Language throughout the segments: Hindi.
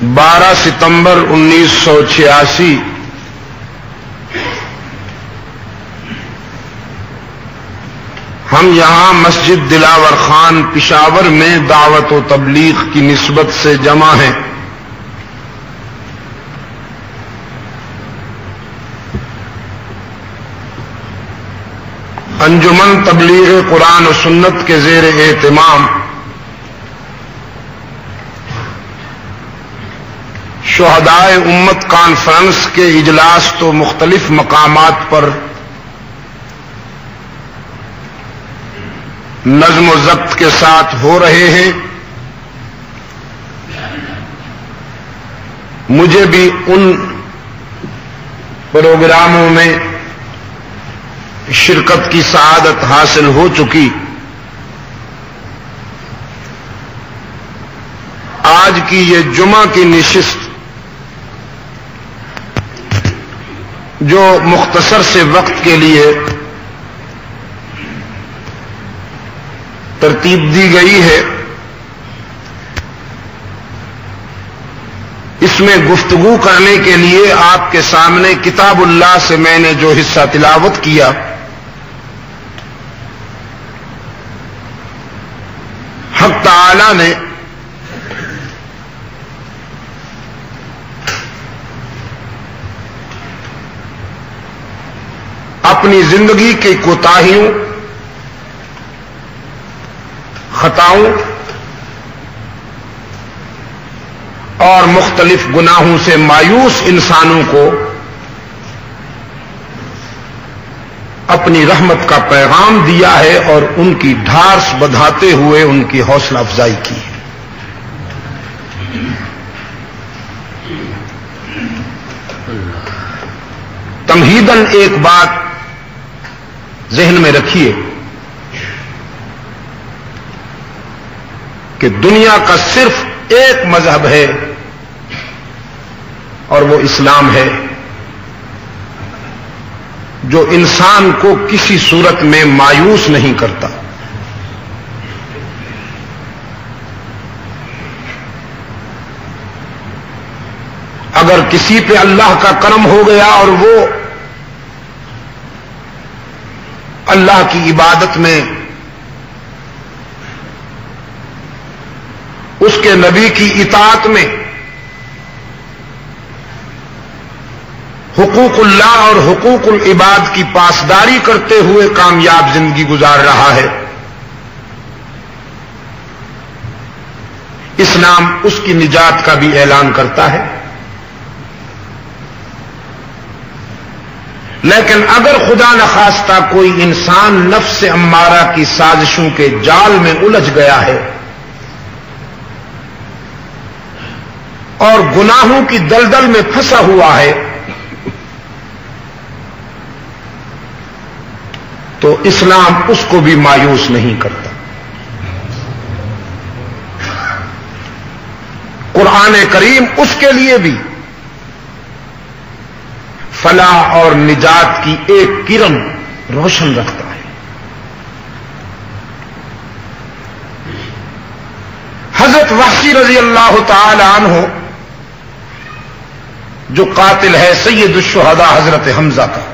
12 सितंबर 1986 हम यहाँ मस्जिद दिलावर खान पिशावर में दावत व तबलीग की नस्बत से जमा हैं। अंजुमन तबलीग कुरान और सुन्नत के जेर एहतमाम। शहदाय उम्मत कॉन्फ्रेंस के इजलास तो मुख्तलिफ़ मकाम पर नज्म जब्त के साथ हो रहे हैं। मुझे भी उन प्रोग्रामों में शिरकत की सआदत हासिल हो चुकी। आज की ये जुमा की निशिस्त जो मुख्तसर से वक्त के लिए तरतीब दी गई है, इसमें गुफ्तगु करने के लिए आपके सामने किताबुल्लाह से मैंने जो हिस्सा तिलावत किया, हक ताला ने अपनी ज़िंदगी की कोताहियों, खताओं और मुख्तलिफ़ गुनाहों से मायूस इंसानों को अपनी रहमत का पैगाम दिया है और उनकी ढार्स बधाते हुए उनकी हौसला अफजाई की है। तमहीदन एक बात जहन में रखिए कि दुनिया का सिर्फ़ एक मज़हब है और वो इस्लाम है, जो इंसान को किसी सूरत में मायूस नहीं करता। अगर किसी पे अल्लाह का कर्म हो गया और वो अल्लाह की इबादत में उसके नबी की इतात में हुकूकुल्लाह और हुकूकुल इबाद की पासदारी करते हुए कामयाब ज़िंदगी गुजार रहा है। इस्लाम उसकी निजात का भी ऐलान करता है। लेकिन अगर खुदा न खास्ता कोई इंसान नफ्स अम्मारा की साजिशों के जाल में उलझ गया है और गुनाहों की दलदल में फंसा हुआ है तो इस्लाम उसको भी मायूस नहीं करता। कुरान करीम उसके लिए भी फलाह और निजात की एक किरण रोशन रखता है। हज़रत वहशी रज़ी अल्लाह तहो जो कातिल है, सैयद शहदा हज़रत हमजा का।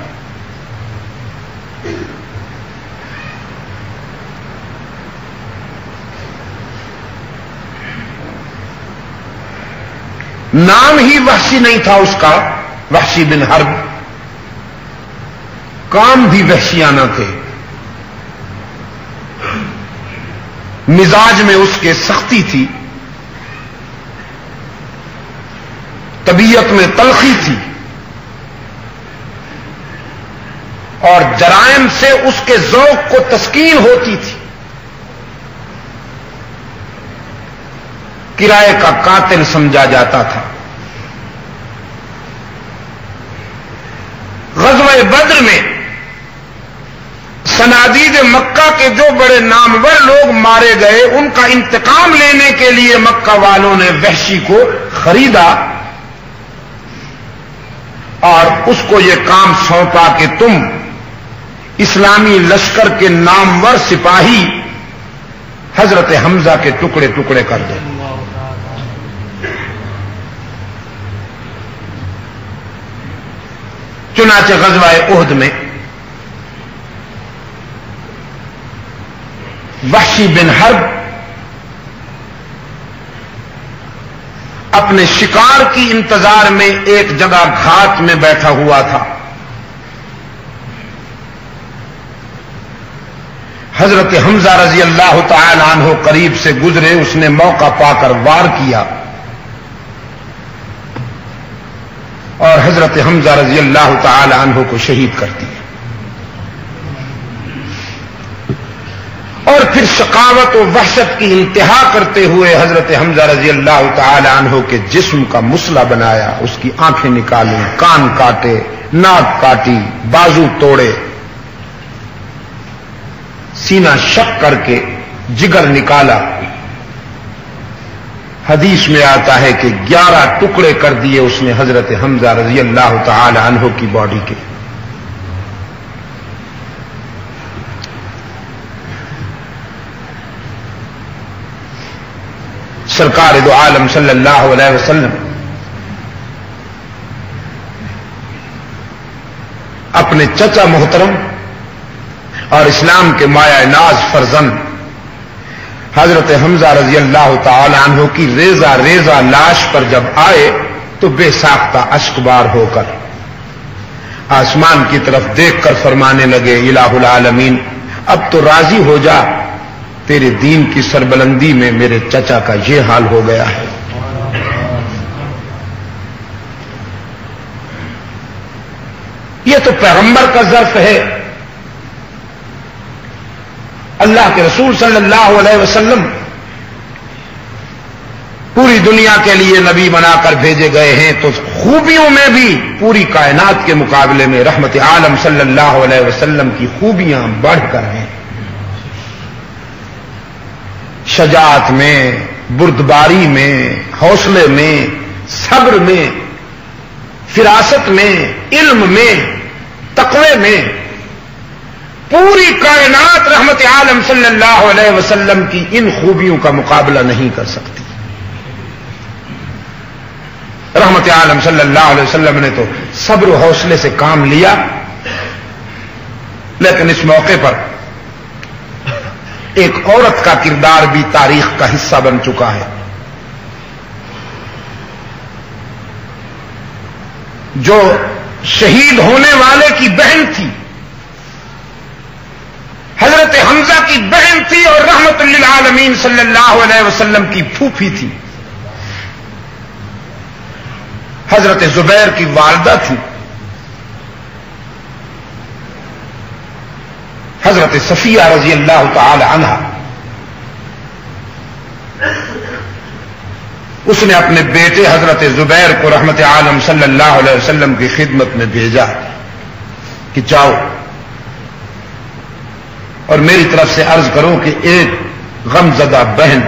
नाम ही वहशी नहीं था उसका। Wahshi bin Harb. काम भी वहशियाना थे। मिजाज में उसके सख्ती थी। तबीयत में तलखी थी। और जरायम से उसके जौक को तस्कीन होती थी। किराए का कातिल समझा जाता था। गजब बद्र में। सनादीद मक्का के जो बड़े नामवर लोग मारे गए, उनका इंतकाम लेने के लिए मक्का वालों ने वहशी को खरीदा और उसको यह काम सौंपा कि तुम इस्लामी लश्कर के नामवर सिपाही हज़रत हमजा के टुकड़े टुकड़े कर दो। चुनाचे गजवाए ओहद में। वशी बिन हर्ब अपने शिकार की इंतज़ार में एक जगह घाट में बैठा हुआ था। हज़रत हमजा रज़ी अल्लाह तहो करीब से गुजरे, उसने मौका पाकर वार किया। और हज़रत हमजा रज़ी अल्लाह तहों को शहीद कर दिया और फिर शकावत और वहशत की इंतहा करते हुए हज़रत हमजा रज़ी अल्लाह तहों के जिस्म का मुसला बनाया, उसकी आँखें निकाली, कान काटे, नाक काटी, बाजू तोड़े। सीना शक करके जिगर निकाला। हदीस में आता है कि ग्यारह टुकड़े कर दिए उसने हज़रत हमजा रज़ी अल्लाह तहो की बॉडी के। सरकार दो आलम सल्लल्लाहु अलैहि वसल्लम अपने चचा मोहतरम और इस्लाम के माया नाज फरजंद हज़रत हमजा रज़ी अल्लाह तहो की रेजा रेजा लाश पर जब आए तो बेसाख्ता अश्कबार होकर आसमान की तरफ़ देखकर फरमाने लगे, इलाहुल आलमीन, अब तो राज़ी हो जा, तेरे दीन की सरबलंदी में मेरे चचा का यह हाल हो गया है। यह तो पैगंबर का जर्फ है। अल्लाह के रसूल सल्लल्लाहु अलैहि वसल्लम पूरी दुनिया के लिए नबी बनाकर भेजे गए हैं तो खूबियों में भी पूरी कायनात के मुकाबले में रहमत आलम सल्लल्लाहु अलैहि वसल्लम की खूबियाँ बढ़कर हैं। शजात में, बुर्दबारी में, हौसले में, सब्र में, फिरासत में, इल्म में, तकवे में पूरी कायनात रहमत आलम सल्लल्लाहु अलैहि वसल्लम की इन खूबियों का मुकाबला नहीं कर सकती। रहमत आलम सल्लल्लाहु अलैहि वसल्लम ने तो सब्र हौसले से काम लिया, लेकिन इस मौके पर एक औरत का किरदार भी तारीख का हिस्सा बन चुका है। जो शहीद होने वाले की बहन थी हज़रत हमजा की बहन थी और रहमत आलमीन सल्लल्लाहु अलैहि वसल्लम की फूफी थी। हज़रत जुबैर की वालदा थी। हज़रत सफिया रज़ी अल्लाह तहा उसने अपने बेटे हज़रत जुबैर को रहमत आलम सल्लल्लाहु अलैहि वसल्लम की खिदमत में भेजा कि जाओ और मेरी तरफ़ से अर्ज़ करो कि एक गमजदा बहन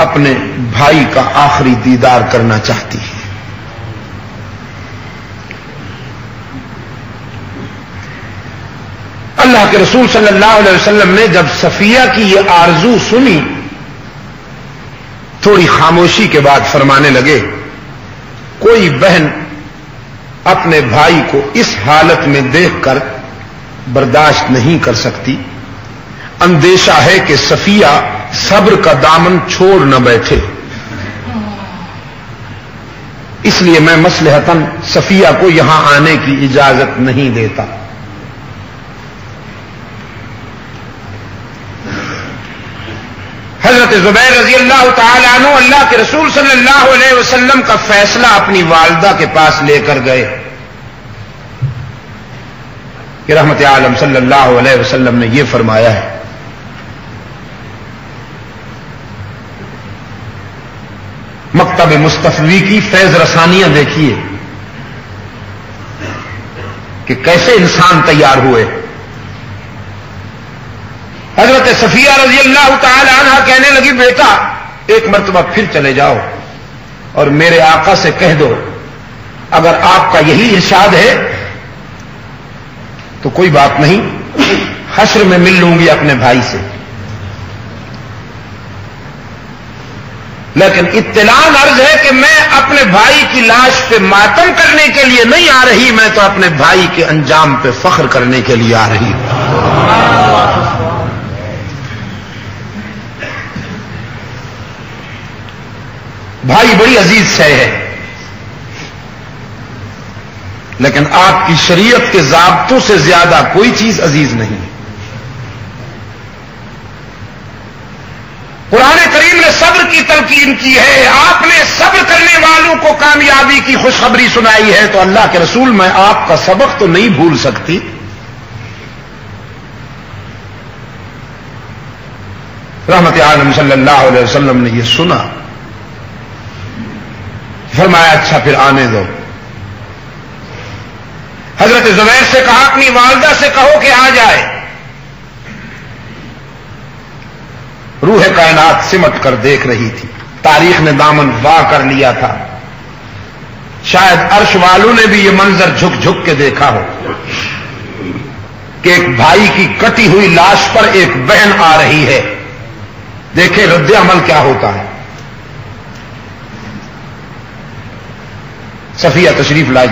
अपने भाई का आखिरी दीदार करना चाहती है। अल्लाह के रसूल सल्लल्लाहु अलैहि वसल्लम ने जब सफिया की यह आरज़ू सुनी, थोड़ी खामोशी के बाद फरमाने लगे, कोई बहन अपने भाई को इस हालत में देखकर बर्दाश्त नहीं कर सकती। अंदेशा है कि सफिया सब्र का दामन छोड़ न बैठे। इसलिए मैं मसलहतन सफिया को यहाँ आने की इजाज़त नहीं देता। हज़रत जुबैर रज़ी अल्लाह तु अल्लाह के रसूल सल्लल्लाहु अलैहि वसल्लम का फैसला अपनी वालदा के पास लेकर गए। कि रहमत आलम सल्लल्लाहु अलैहि वसल्लम ने यह फरमाया है। मकतब मुस्तफवी की फैज रसानियाँ देखिए कि कैसे इंसान तैयार हुए। हज़रत सफिया रज़ी अल्लाह तहा कहने लगी, बेटा, एक मरतबा फिर चले जाओ और मेरे आका से कह दो, अगर आपका यही इर्शाद है तो कोई बात नहीं। हश्र में मिल लूँगी अपने भाई से। लेकिन इत्तलान अर्ज़ है कि मैं अपने भाई की लाश पे मातम करने के लिए नहीं आ रही, मैं तो अपने भाई के अंजाम पे फख्र करने के लिए आ रही हूँ। भाई बड़ी अज़ीज़ शय है। लेकिन आपकी शरीयत के जबतों से ज़्यादा कोई चीज़ अज़ीज़ नहीं। पुराने करीम ने सब्र की तलकीन की है। आपने सब्र करने वालों को कामयाबी की खुशखबरी सुनाई है। तो अल्लाह के रसूल, मैं आपका सबक तो नहीं भूल सकती। रहमत आलम सल्लल्लाहु अलैहि वसल्लम ने यह सुना। फरमाया अच्छा फिर आने दो। हज़रत जुबैर से कहा, अपनी वालदा से कहो कि आ जाए। रूह कायनात सिमट कर देख रही थी। तारीख ने दामन वाह कर लिया था। शायद अर्श वालों ने भी यह मंजर झुक झुक के देखा हो कि एक भाई की कटी हुई लाश पर एक बहन आ रही है। देखे रद्द अमल क्या होता है। सफिया तशरीफ़ लाई।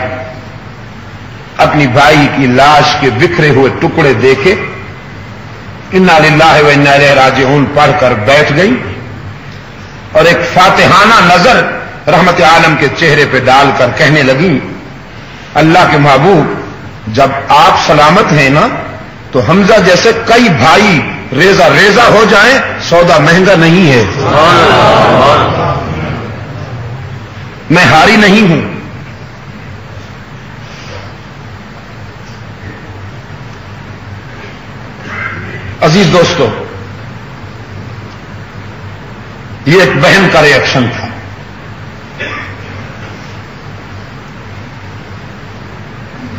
अपनी भाई की लाश के बिखरे हुए टुकड़े देखे। इन्ना लाह व इन्ना राजून पढ़कर बैठ गई और एक फातिहाना नज़र रहमत आलम के चेहरे पे डालकर कहने लगी अल्लाह के महबूब जब आप सलामत हैं ना तो हमजा जैसे कई भाई रेजा रेजा हो जाएँ सौदा महँगा नहीं है। मैं हारी नहीं हूँ। अज़ीज़ दोस्तों, ये एक बहन का रिएक्शन था।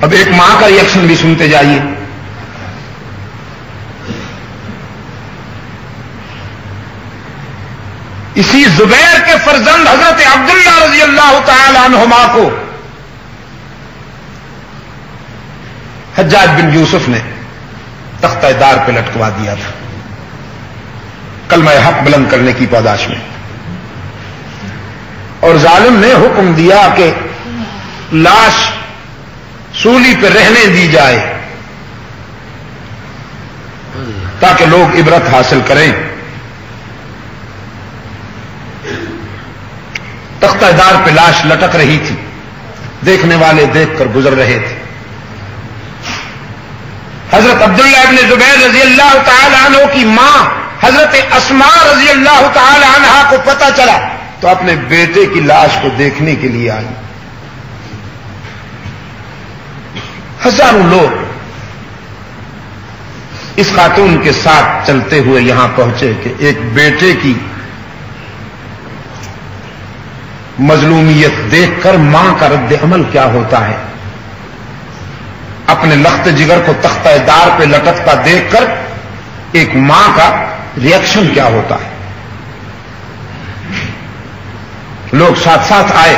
अब एक माँ का रिएक्शन भी सुनते जाइए। इसी जुबैर के फर्जंद हज़रत अब्दुल्ला रज़ी अल्लाह तहुमा को हजाज बिन यूसुफ ने तख्तादार पे लटकवा दिया था। कल मैं हक बुलंद करने की पैदाश में। और जालिम ने हुक्म दिया कि लाश सूली पर रहने दी जाए, ताकि लोग इबरत हासिल करें। तख्तादार पे लाश लटक रही थी। देखने वाले देखकर गुजर रहे थे। हज़रत अब्दुल्ला इबन जुबैर रज़ी अल्लाह तु की माँ, हज़रत असमा रज़ी अल्लाह तहा को पता चला तो अपने बेटे की लाश को देखने के लिए आई। हज़ारों लोग इस खातून के साथ चलते हुए यहाँ पहुँचे कि एक बेटे की मजलूमियत देखकर माँ का रद्द अमल क्या होता है? अपने लख्त जिगर को तख्तादार पे लटकता देखकर एक माँ का रिएक्शन क्या होता है? लोग साथ साथ आए।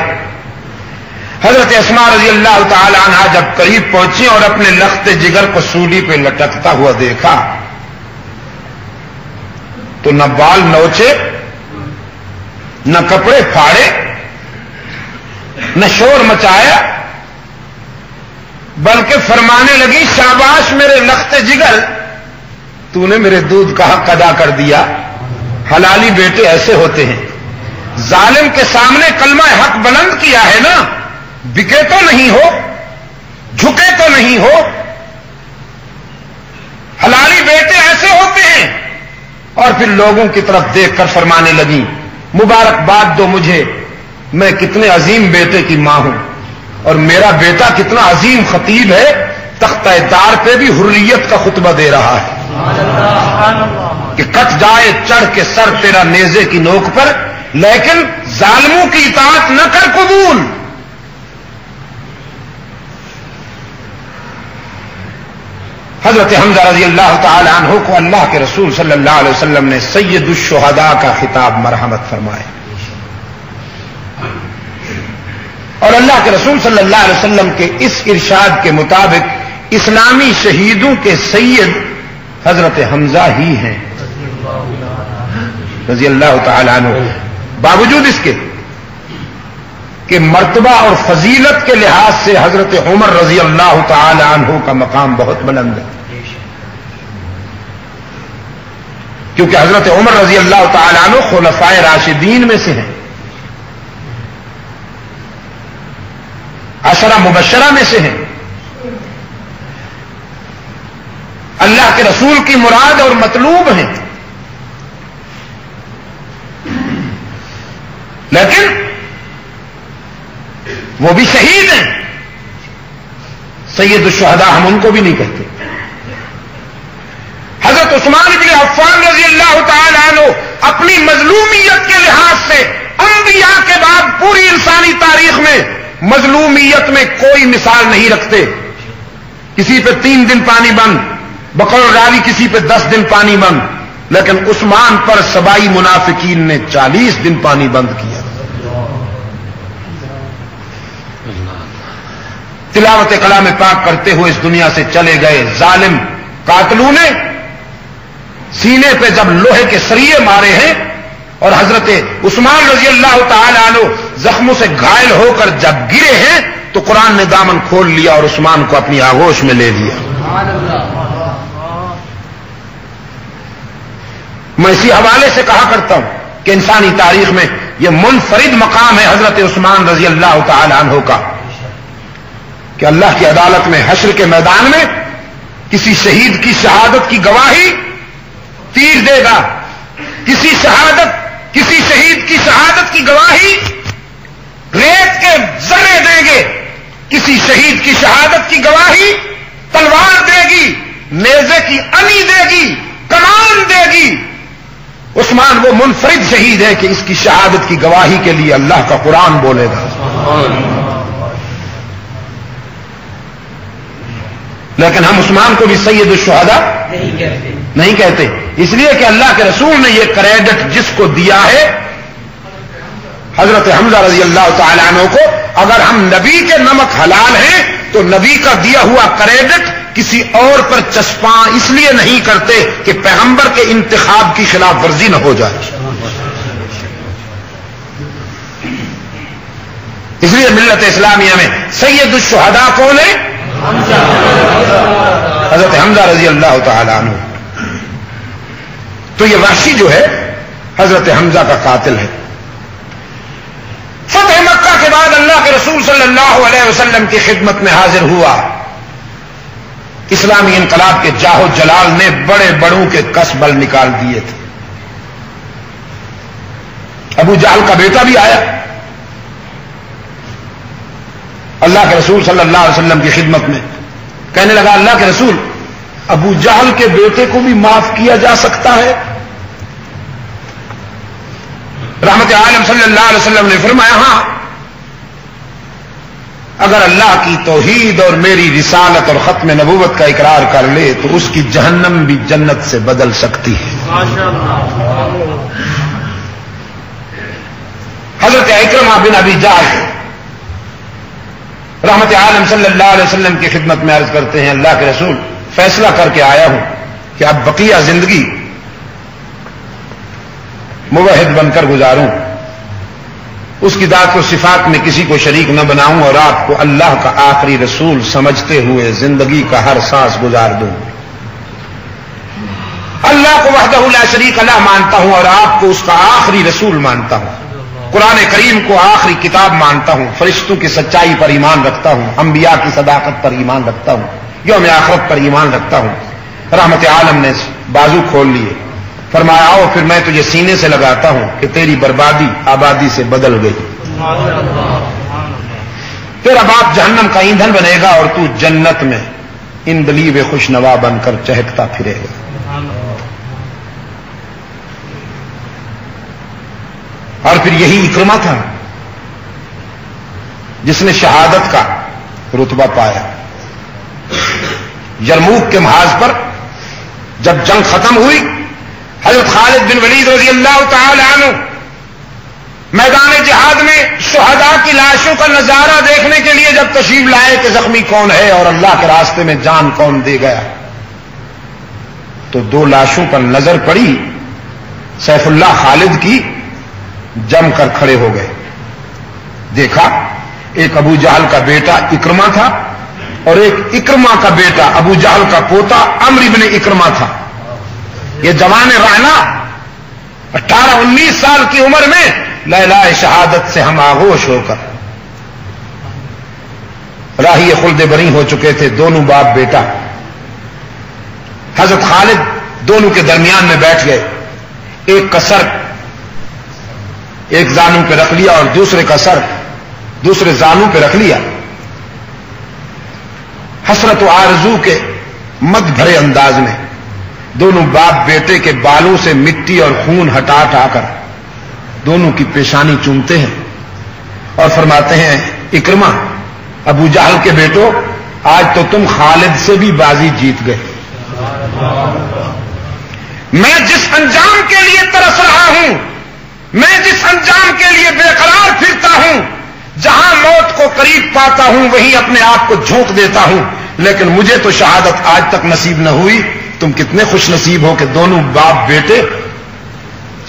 हज़रत असमा रज़ी अल्लाह तहा जब करीब पहुँची और अपने लख्त जिगर को सूली पे लटकता हुआ देखा तो न बाल नोचे न कपड़े फाड़े, न शोर मचाया बल्कि फरमाने लगी, शाबाश मेरे लख्त जिगर तूने मेरे दूध का हक अदा कर दिया। हलाली बेटे ऐसे होते हैं। जालिम के सामने कलमा हक बुलंद किया है ना? बिके तो नहीं हो, झुके तो नहीं हो। हलाली बेटे ऐसे होते हैं। और फिर लोगों की तरफ़ देखकर फरमाने लगी, मुबारकबाद दो मुझे, मैं कितने अजीम बेटे की माँ हूँ। और मेरा बेटा कितना अजीम खतीब है, तख्तादार पे भी हुर्रियत का खुतबा दे रहा है। कि कट जाए, चढ़ के सर तेरा नेजे की नोक पर, लेकिन जालमों की इतात न कर कबूल। हज़रत हमजा रज़ी अल्लाह तु को अल्लाह के रसूल सल्लल्लाहु अलैहि वसल्लम ने सैयदुशहदा का खिताब मरहमत फरमाया। और अल्लाह के रसूल सल्लल्लाहु अलैहि वसल्लम के इस इरशाद के मुताबिक इस्लामी शहीदों के सैयद हज़रत हमजा ही हैं। रज़ी अल्लाह तु बावजूद इसके कि मर्तबा और फजीलत के लिहाज से हज़रत उमर रज़ी अल्लाह तु का मकाम बहुत बुलंद है। क्योंकि हज़रत उमर रज़ी अल्लाह तु खुलफाए राशिदीन में से हैं। अशरा मुबशरा में से हैं। अल्लाह के रसूल की मुराद और मतलूब हैं। लेकिन वो भी शहीद हैं। सैयद शहदा हम उनको भी नहीं कहते। हज़रत उस्मान इबन अफान रज़ी अल्लाह तु अपनी मजलूमियत के लिहाज से अंबिया के बाद पूरी इंसानी तारीख में मजलूमियत में कोई मिसाल नहीं रखते। किसी पे तीन दिन पानी बंद, बकौल रावी किसी पे दस दिन पानी बंद। लेकिन उस्मान पर सबाई मुनाफिकीन ने चालीस दिन पानी बंद किया। तिलावत कला में पाक करते हुए इस दुनिया से चले गए जालिम कातलू ने सीने पे जब लोहे के सरिये मारे हैं और हज़रत उस्मान रज़ी अल्लाह तु जख्मों से घायल होकर जब गिरे हैं तो कुरान ने दामन खोल लिया और उस्मान को अपनी आगोश में ले लिया। मैं इसी हवाले से कहा करता हूँ कि इंसानी तारीख में यह मुनफरिद मकाम है हज़रत उस्मान रज़ी अल्लाह तु का, कि अल्लाह की अदालत में हश्र के मैदान में किसी शहीद की शहादत की गवाही तीर देगा। किसी शहादत, किसी शहीद की शहादत की गवाही रेत के जरे देंगे। किसी शहीद की शहादत की गवाही तलवार देगी नेजे की अनी देगी कमान देगी। उस्मान वो मुनफरिद शहीद है कि इसकी शहादत की गवाही के लिए अल्लाह का कुरान बोलेगा। लेकिन हम उस्मान को भी सैयद शहादा नहीं कहते। नहीं कहते। इसलिए कि अल्लाह के रसूल ने यह क्रेडिट जिसको दिया है हज़रत हमजा रज़ी अल्लाह तु को, अगर हम नबी के नमक हलाल हैं तो नबी का दिया हुआ क्रेडिट किसी और पर चस्पा इसलिए नहीं करते कि पैगंबर के इंतखाब की खिलाफ वर्जी न हो जाए। इसलिए मिलत इस्लामिया में सैयद शहदा कौन है? हज़रत हमजा रज़ी अल्लाह तु तो ये वाशी जो है, हज़रत हमजा का कातिल है। फतेह मक्का के बाद अल्लाह के रसूल सल्लल्लाहु अलैहि वसल्लम की खिदमत में हाजिर हुआ। इस्लामी इनकलाब के जाहो जलाल ने बड़े बड़ों के कसबल निकाल दिए थे। अबू जाल का बेटा भी आया। अल्लाह के रसूल सल्लल्लाहु अलैहि वसल्लम की खिदमत में। कहने लगा, अल्लाह के रसूल, अबू जहल के बेटे को भी माफ़ किया जा सकता है रहमत आलम सल्लल्लाहु अलैहि वसल्लम ने फरमाया, हाँ, अगर अल्लाह की तोहीद और मेरी रिसालत और खत्म नबूवत का इकरार कर ले तो उसकी जहन्नम भी जन्नत से बदल सकती है। हज़रत इक्रमा बिन अभी जाज रहमत आलम सल्लल्लाहु अलैहि वसल्लम की खिदमत में अर्ज़ करते हैं, अल्लाह के रसूल, फैसला करके आया हूँ कि अब बकिया ज़िंदगी मुवहद बनकर गुजारूं। उसकी दात को सिफात में किसी को शरीक न बनाऊँ और आपको अल्लाह का आखिरी रसूल समझते हुए ज़िंदगी का हर सांस गुजार दूँ। अल्लाह को वहदहुल्ला शरीक अल्लाह मानता हूँ और आपको उसका आखिरी रसूल मानता हूँ। कुरान करीम को आखिरी किताब मानता हूँ। फरिश्तों की सच्चाई पर ईमान रखता हूँ। अंबिया की सदाकत पर ईमान रखता हूँ। यौम आखरत पर ईमान रखता हूँ। रहमत आलम ने बाजू खोल लिए। फरमाया, आओ फिर मैं तुझे सीने से लगाता हूँ कि तेरी बर्बादी, आबादी से बदल गई। तेरा बाप जहन्नम का ईंधन बनेगा और तू जन्नत में इन दलीब खुशनवा बनकर चहकता फिरेगा। और फिर यही इक्रमा था जिसने शहादत का रुतबा पाया। यरमूक के महाज पर जब जंग खत्म हुई हज़रत खालिद बिन वलीद रज़ी अल्लाह तु मैदान जिहाद में शहदा की लाशों का नज़ारा देखने के लिए जब तशीफ लाए कि जख्मी कौन है और अल्लाह के रास्ते में जान कौन दे गया तो दो लाशों पर नज़र पड़ी, सैफुल्लाह खालिद की जमकर खड़े हो गए। देखा, एक अबू जहल का बेटा इक्रमा था और एक इक्रमा का बेटा अबू जहल का पोता अमर इबन इक्रमा था। ये जवान राना अट्ठारह उन्नीस साल की उम्र में लैला शहादत से हम आगोश होकर राही खुलद बरी हो चुके थे दोनों बाप बेटा। हज़रत खालिद दोनों के दरमियान में बैठ गए। एक का सर, एक जानू पे रख लिया और दूसरे का सर दूसरे जानू पे रख लिया। हसरत आरज़ू के मत भरे अंदाज में दोनों बाप बेटे के बालों से मिट्टी और खून हटा हटाकर दोनों की पेशानी चूमते हैं और फरमाते हैं, इक्रमा, अबू जहल के बेटो, आज तो तुम खालिद से भी बाजी जीत गए। मैं जिस अंजाम के लिए तरस रहा हूँ, मैं जिस अंजाम के लिए बेकरार फिरता हूँ, जहाँ मौत को करीब पाता हूँ, वहीं अपने आप को झोंक देता हूँ, लेकिन मुझे तो शहादत आज तक नसीब न हुई। तुम कितने खुश नसीब हो कि दोनों बाप बेटे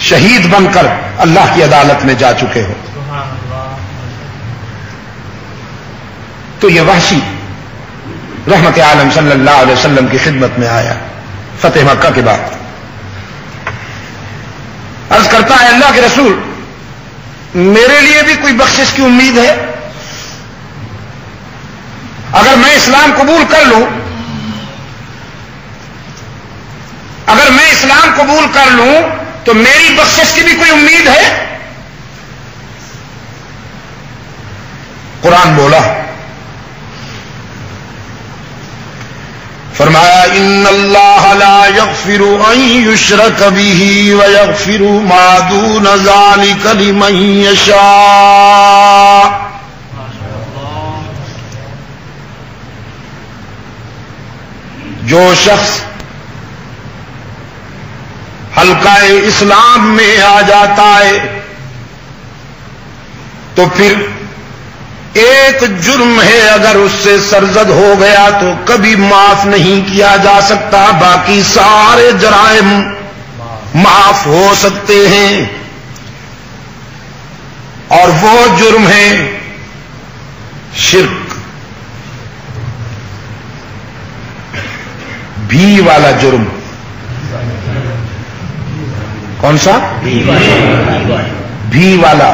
शहीद बनकर अल्लाह की अदालत में जा चुके हो। तो यह वहशी रहमत आलम सल्लल्लाहु अलैहि वसल्लम की खिदमत में आया, फतेह मक्का के बाद। अर्ज़ करता है अल्लाह के रसूल, मेरे लिए भी कोई बख्शिश की उम्मीद है? अगर मैं इस्लाम कबूल कर लूँ अगर मैं इस्लाम कबूल कर लूँ तो मेरी बख्शिश की भी कोई उम्मीद है? कुरान बोला। फरमाया इन अल्लाह यकफिर युशर कभी व यकफिर मादू नजाली कली मैशा जो शख्स हल्का इस्लाम में आ जाता है। तो फिर एक जुर्म है, अगर उससे सरजद हो गया तो कभी माफ़ नहीं किया जा सकता। बाकी सारे जराइम माफ़ हो सकते हैं। और वो जुर्म है शिरक। भी वाला जुर्म। कौन सा? भी वाला।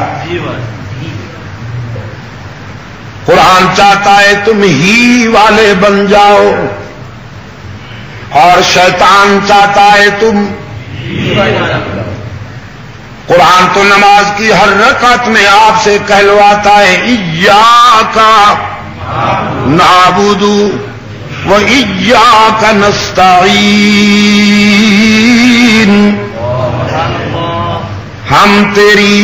कुरान चाहता है तुम ही वाले बन जाओ। और शैतान चाहता है तुम कुरान तो नमाज़ की हर रकत में आपसे कहलवाता है इया का नाबुदू व इया का नस्ताइन हम तेरी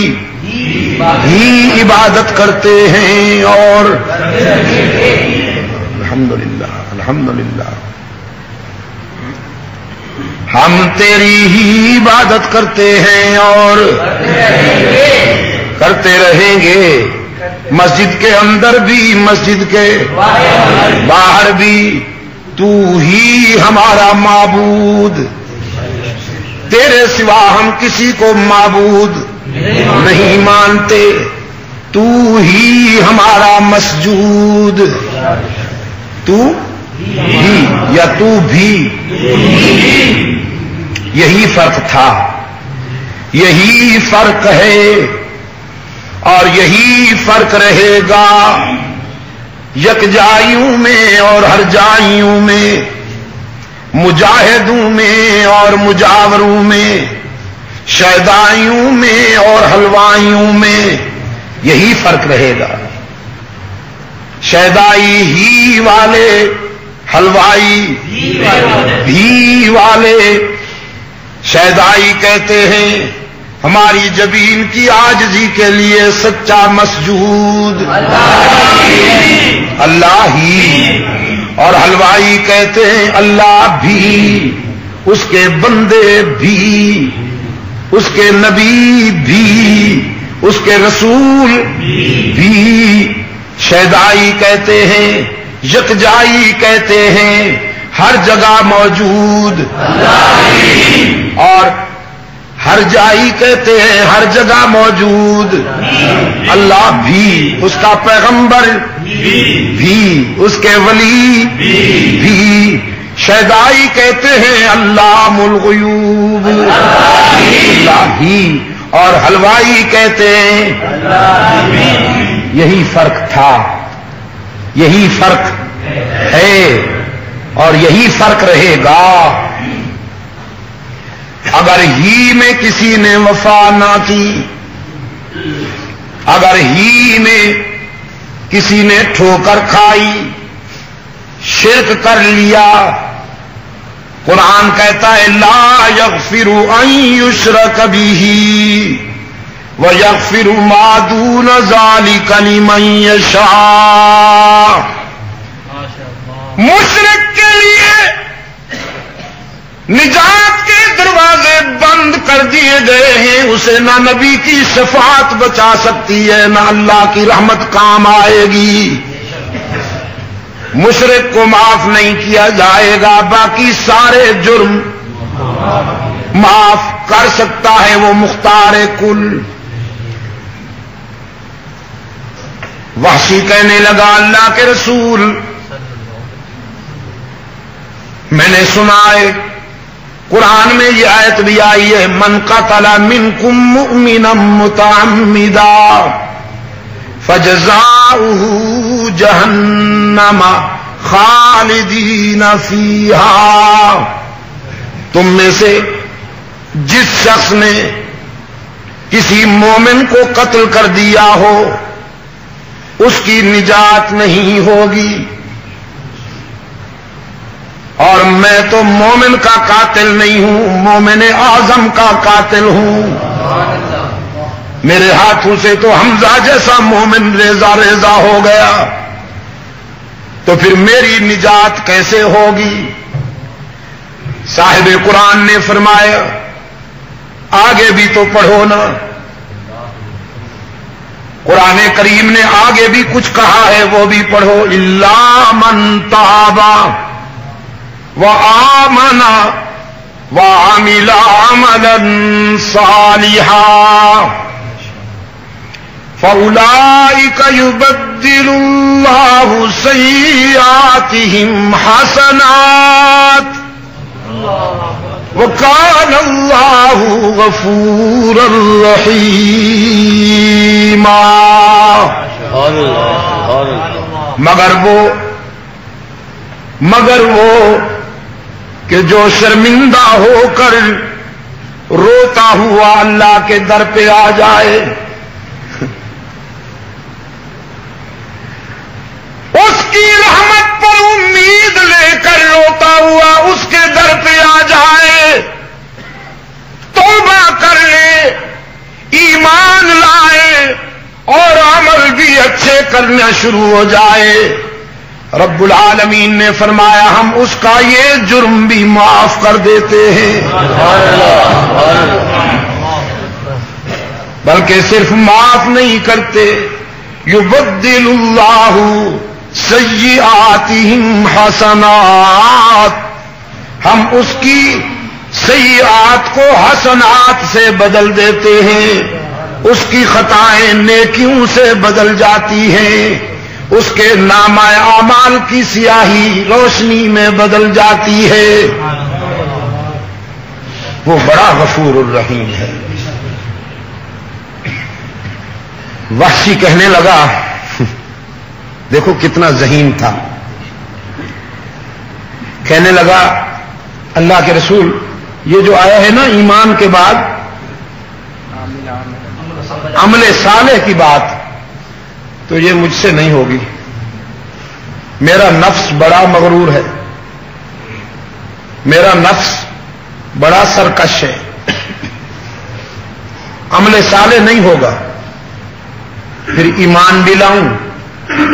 ही इबादत करते हैं और अल्हम्दुलिल्लाह अल्हम्दुलिल्लाह। हम तेरी ही इबादत करते हैं और करते रहेंगे। मस्जिद के अंदर भी, मस्जिद के बाहर भी, तू ही हमारा माबूद। तेरे सिवा हम किसी को माबूद नहीं मानते। तू ही हमारा मसजूद। तू ही या तू भी? यही फ़र्क था। यही फ़र्क है और यही फ़र्क रहेगा। यकजाइयों में और हर जाइयों में मुजाहिदों में और मुजावरों में शैदाइयों में और हलवाइयों में यही फ़र्क रहेगा। शैदाई ही वाले, हलवाई भी वाले शैदाई कहते हैं, हमारी जबीन की आजजी के लिए सच्चा मसजूद। अल्लाह ही। और हलवाई कहते हैं, अल्लाह भी, उसके बंदे भी, उसके नबी भी, उसके रसूल भी। शैदाई कहते हैं, यकजाई कहते हैं, हर जगह मौजूद। और हर जाई कहते हैं, हर जगह मौजूद। अल्लाह भी, उसका पैगंबर भी, उसके वली भी। शैदाई कहते हैं अल्लाह मुलगयूब अल्लाह ही और हलवाई कहते हैं, यही फ़र्क था। यही फ़र्क है और यही फ़र्क रहेगा। अगर ही में किसी ने वफा ना की अगर ही में किसी ने ठोकर खाई शिरक कर लिया कुरान कहता है ला यगफिरु युश्र कभी ही व यगफिरु मादून जाली कली मैशा मुशरक के लिए निजात दरवाजे बंद कर दिए गए हैं। उसे ना नबी की शफात बचा सकती है, ना अल्लाह की रहमत काम आएगी। मुशरक को माफ़ नहीं किया जाएगा, बाकी सारे जुर्म माफ़ कर सकता है वो मुख्तार कुल। वासी कहने लगा, अल्लाह के रसूल, मैंने सुना है कुरान में ये आयत भी आई है, मन का तला मिन कुम मुमिनम मुतामिदा फजजाऊ जहन्नमा खालिदीन फीहा. तुम में से जिस शख्स ने किसी मोमिन को कत्ल कर दिया हो, उसकी निजात नहीं होगी। और मैं तो मोमिन का कातिल नहीं हूँ, मोमिन आज़म का कातिल हूँ। मेरे हाथों से तो हमजा जैसा मोमिन रेजा रेजा हो गया। तो फिर मेरी निजात कैसे होगी? साहिब कुरान ने फरमाया, आगे भी तो पढ़ो ना। कुरान करीम ने आगे भी कुछ कहा है, वो भी पढ़ो, इल्ला मन ताबा। व आमना व अमिला अमलन सालिहा फउलाइक युबद्दिलुल्लाहु सय्यातिहिम हसनात वकान अल्लाह गफूर रहीमा मगर वो मगर वो कि जो शर्मिंदा होकर रोता हुआ अल्लाह के दर पे आ जाए, उसकी रहमत पर उम्मीद लेकर रोता हुआ उसके दर पे आ जाए, तोबा कर ले, ईमान लाए और अमल भी अच्छे करना शुरू हो जाए। रब्बुल आलमीन ने फरमाया, हम उसका ये जुर्म भी माफ़ कर देते हैं। बल्कि सिर्फ़ माफ़ नहीं करते। युबद्दिल्लाहु सय्यातिहिम हसनात। हम उसकी सयात को हसनात से बदल देते हैं। उसकी खताएँ नेकियों से बदल जाती हैं। उसके नामा आमाल की सियाही रोशनी में बदल जाती है। वो बड़ा गफूर रहीम है। वहशी कहने लगा, देखो कितना जहीन था। कहने लगा, अल्लाह के रसूल, ये जो आया है ना ईमान के बाद, अमले साले की बात तो ये मुझसे नहीं होगी। मेरा नफ्स बड़ा मगरूर है। मेरा नफ्स बड़ा सरकश है। अमले साले नहीं होगा। फिर ईमान भी लाऊं,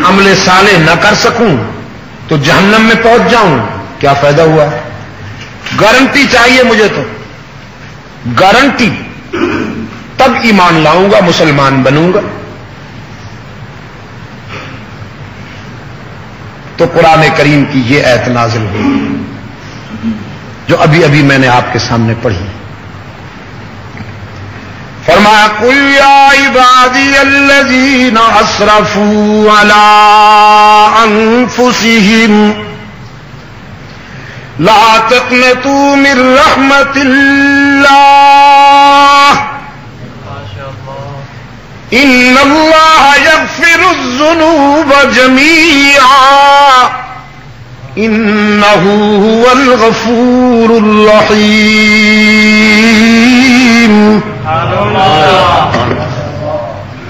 अमले साले न कर सकूँ तो जहन्नम में पहुँच जाऊँ। क्या फ़ायदा हुआ? है गारंटी चाहिए मुझे तो। गारंटी। तब ईमान लाऊँगा, मुसलमान बनूँगा। तो कुरान करीम की ये ऐत नाजिल हुई, जो अभी अभी मैंने आपके सामने पढ़ी। फरमाया अल्लजीन असरफू अला अनफुसिहिम ला तकनतू मिर इन इन्नहु हुवल गफूरुर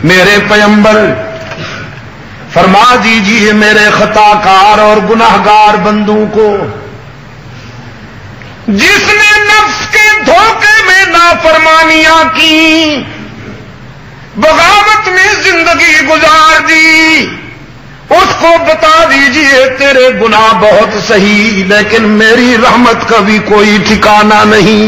मेरे पैंबर फरमा दीजिए मेरे खताकार और गुनाहगार बंदों को, जिसने नफ्स के धोखे में नाफरमानियाँ की बगावत में ज़िंदगी गुजार दी। उसको बता दीजिए, तेरे गुनाह बहुत सही, लेकिन मेरी रहमत का भी कोई ठिकाना नहीं।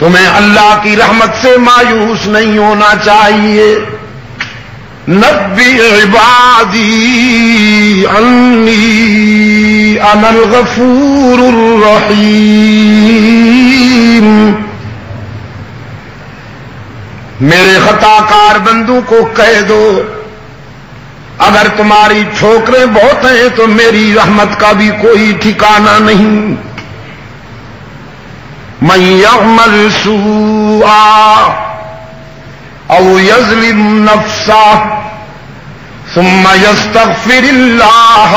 तुम्हें अल्लाह की रहमत से मायूस नहीं होना चाहिए। नब्बी इबादी अन्नी अनल गफूर रहीम। मेरे खताकार बंदू को कह दो, अगर तुम्हारी ठोकरें बहुत हैं तो मेरी रहमत का भी कोई ठिकाना नहीं। मैं यमल सुआ औ यजलिम नफसा, सुम्मा यस्तगफिरिल्लाह,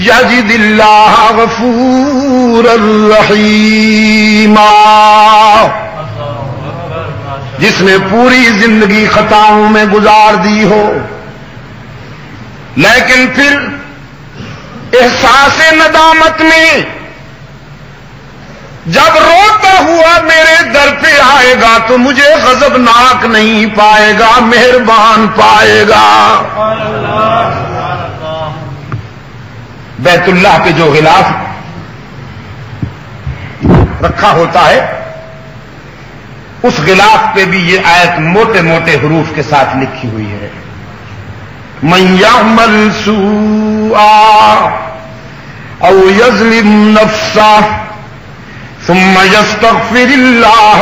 यजिदिल्लाह गफूर रहीमा जिसने पूरी ज़िंदगी खताओं में गुजार दी हो। लेकिन फिर एहसास नदामत में जब रोता हुआ मेरे दर पे आएगा तो मुझे गजबनाक नहीं पाएगा, मेहरबान पाएगा। बैतुल्लाह के जो गिलाफ रखा होता है उस गिलाफ पे भी ये आयत मोटे मोटे हरूफ के साथ लिखी हुई है। मैयामल औ यजलिम नफसा सुम्म यस्तगफिरिल्लाह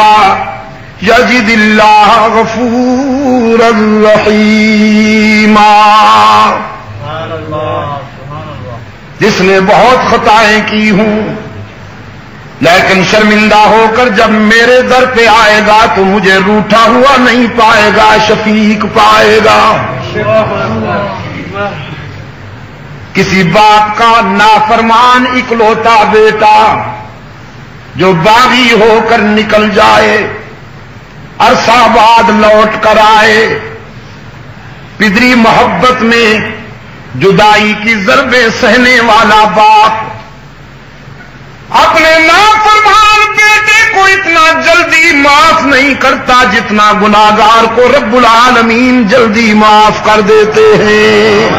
यजिदिल्लाह गफूर रहीमा। जिसने बहुत खताएँ की हूँ लेकिन शर्मिंदा होकर जब मेरे दर पे आएगा तो मुझे रूठा हुआ नहीं पाएगा, शफीक पाएगा। किसी बाप का नाफरमान इकलौता बेटा जो बागी होकर निकल जाए, अरसा बाद लौट कर आए, पिदरी मोहब्बत में जुदाई की जरबे सहने वाला बाप अपने नाफरमान बेटे को इतना जल्दी माफ़ नहीं करता जितना गुनागार को रब्बुल आलमीन जल्दी माफ़ कर देते हैं।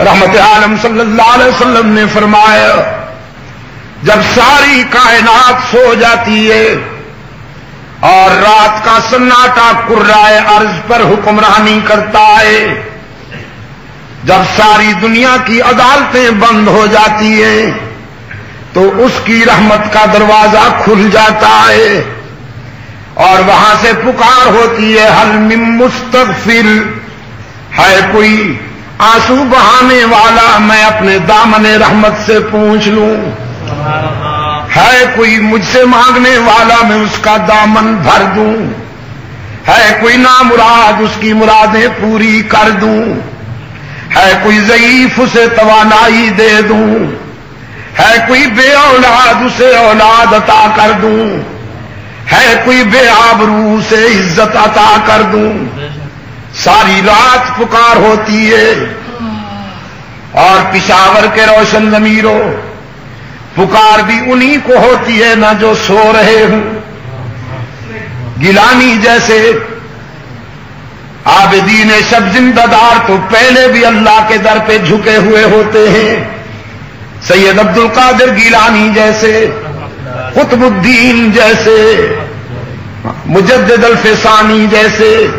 रहमत आलम सल्लल्लाहु अलैहि वसल्लम ने फरमाया, जब सारी कायनात सो जाती है और रात का सन्नाटा कुर्राए अर्ज़ पर हुक्मरानी करता है जब सारी दुनिया की अदालतें बंद हो जाती हैं तो उसकी रहमत का दरवाज़ा खुल जाता है। और वहाँ से पुकार होती है, हल मुस्तफिल है कोई आँसू बहाने वाला, मैं अपने दामने रहमत से पूछ लूँ? है कोई मुझसे मांगने वाला, मैं उसका दामन भर दूँ? है कोई ना मुराद उसकी मुरादें पूरी कर दूँ? है कोई जयीफ उसे तवानाई दे दूँ? है कोई बे औलाद उसे औलाद अता कर दूँ? है कोई बेआबरू उसे इज़्ज़त अता कर दूँ? सारी रात पुकार होती है। और पिशावर के रोशन जमीरों, पुकार भी उन्हीं को होती है ना जो सो रहे हूँ। गिलानी जैसे आबदीन शब जिंदादार तो पहले भी अल्लाह के दर पे झुके हुए होते हैं। सैयद अब्दुल कादिर गिलानी जैसे, कुतुबुद्दीन जैसे मुजद्द अल्फेसानी जैसे,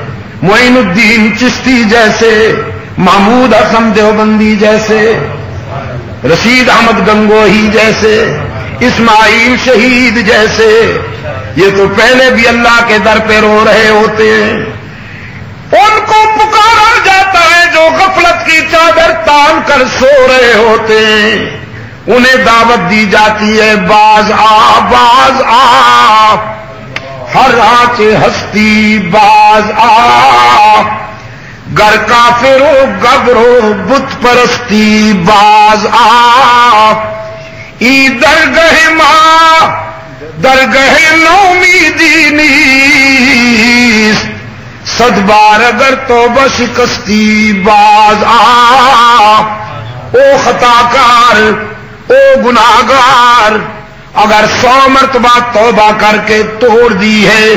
मोइनुद्दीन चिश्ती जैसे, महमूद हसन देवबंदी जैसे, रशीद अहमद गंगोही जैसे, इस्माइल शहीद जैसे। ये तो पहले भी अल्लाह के दर पे रो रहे होते हैं। उनको पुकारा जाता है जो गफलत की चादर तान कर सो रहे होते हैं। उन्हें दावत दी जाती है, बाज आ बाज आ। हर आचे हस्ती, बाज आ। गर काफिरो, गबरो, बुत परस्ती, बाज आप ई दरगह माँ, दरगह नौमीदी नीस सदबार अगर तो बशिकस्ती बाज आ। ओ खताकार, ओ गुनागार अगर सौ मरतबा तोबा करके तोड़ दी है,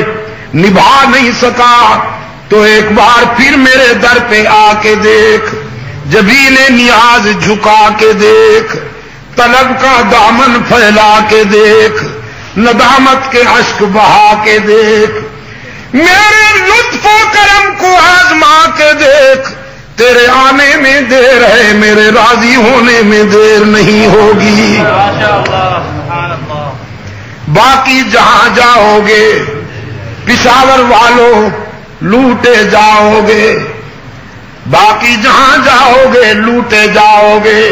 निभा नहीं सका तो एक बार फिर मेरे दर पे आके देख जबीले नियाज झुका के देख, तलब का दामन फैला के देख, नदामत के अश्क बहा के देख। मेरे लुत्फ करम को आजमा के देख। तेरे आने में देर है, मेरे राज़ी होने में देर नहीं होगी। बाकी जहाँ जाओगे, पिशावर वालों लूटे जाओगे। बाकी जहाँ जाओगे, लूटे जाओगे।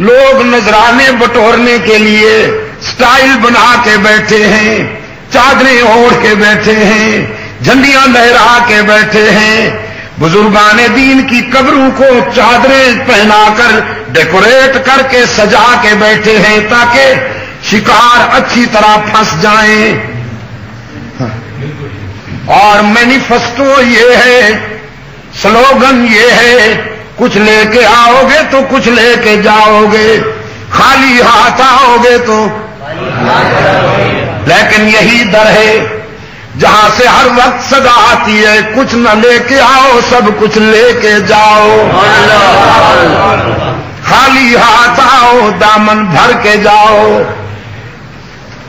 लोग नजराने बटोरने के लिए स्टाइल बना के बैठे हैं, चादरें ओढ़ के बैठे हैं। झंडियाँ लहरा के बैठे हैं। बुजुर्गान दीन की कब्रों को चादरें पहनाकर डेकोरेट करके सजा के बैठे हैं ताकि शिकार अच्छी तरह फंस जाए। और मैनिफेस्टो ये है स्लोगन ये है, कुछ लेके आओगे तो कुछ लेके जाओगे, खाली हाथ आओगे तो। लेकिन यही दर है जहाँ से हर वक्त सदा आती है, कुछ न लेके आओ, सब कुछ लेके जाओ। खाली हाथ आओ, दामन भर के जाओ।